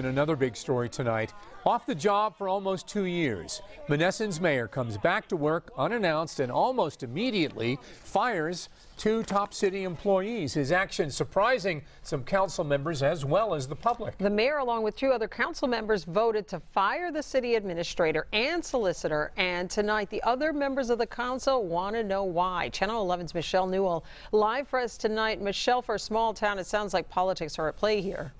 And another big story tonight. Off the job for almost two years, Monessen's mayor comes back to work unannounced and almost immediately fires two top city employees. His action surprising some council members as well as the public. The mayor, along with two other council members, voted to fire the city administrator and solicitor. And tonight, the other members of the council want to know why. Channel 11's Michelle Newell live for us tonight. Michelle, for a small town, it sounds like politics are at play here.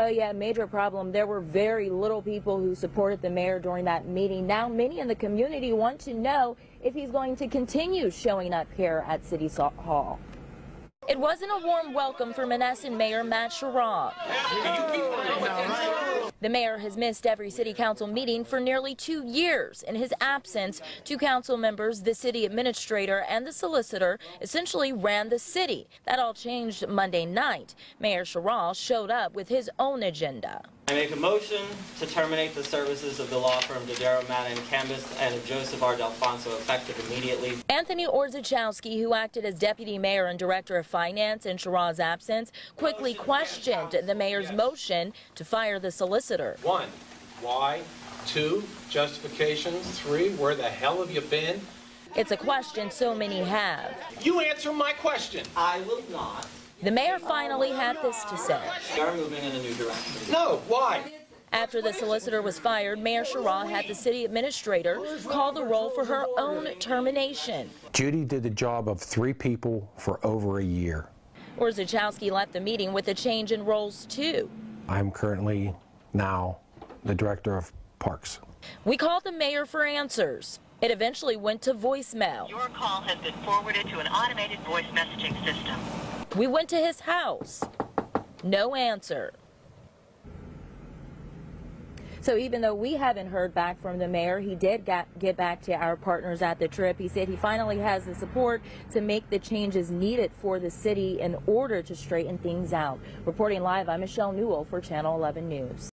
Oh, yeah, major problem. There were very little people who supported the mayor during that meeting. Now, many in the community want to know if he's going to continue showing up here at City Hall. It wasn't a warm welcome for Monessen Mayor Matt Shorraw. The mayor has missed every city council meeting for nearly two years. In his absence, two council members, the city administrator and the solicitor, essentially ran the city. That all changed Monday night. Mayor Shorraw showed up with his own agenda. I make a motion to terminate the services of the law firm Dodaro, Matta, Cambest and Joseph R. Delfonso effective immediately. Anthony Orzechowski, who acted as deputy mayor and director of finance in Shorraw's absence, quickly questioned the mayor's motion to fire the solicitor. One, why? Two, justifications. Three, where the hell have you been? It's a question so many have. You answer my question. I will not. The mayor finally had this to say. We are moving in a new direction. No, why? After the solicitor was fired, Mayor Shorraw had the city administrator call the roll for her own termination. Judy did the job of three people for over a year. Orzechowski left the meeting with a change in roles, too. I'm currently now the director of parks. We called the mayor for answers. It eventually went to voicemail. Your call has been forwarded to an automated voice messaging system. We went to his house. No answer. So even though we haven't heard back from the mayor, he did get get back to our partners at the Trib. He said he finally has the support to make the changes needed for the city in order to straighten things out. Reporting live, I'm Michelle Newell for Channel 11 News.